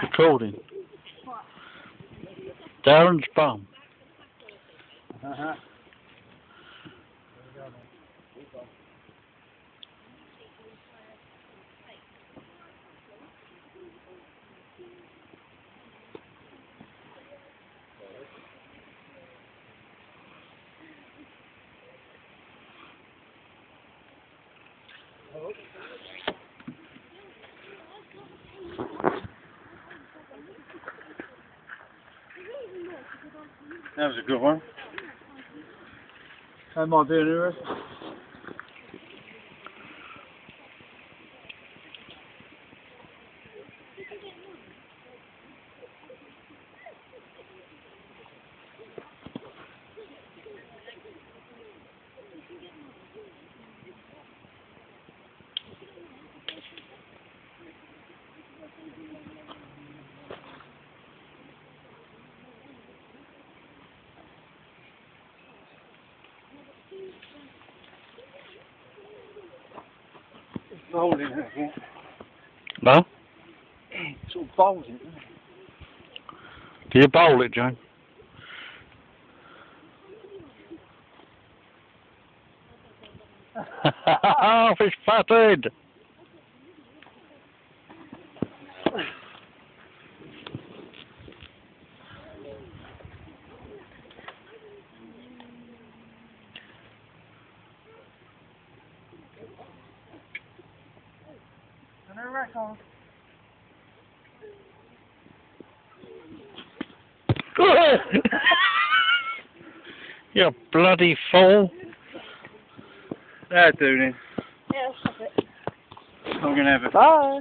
Recording. Darren's bum. Uh-huh. That was a good one. I'm on the universe. Uri? It's bowling again. No? It's all bowling. Do you bowl it, John? Oh, fish fatted. And a record. you bloody fool. That'll do. Yeah, stop it. I'm going to have a Bye.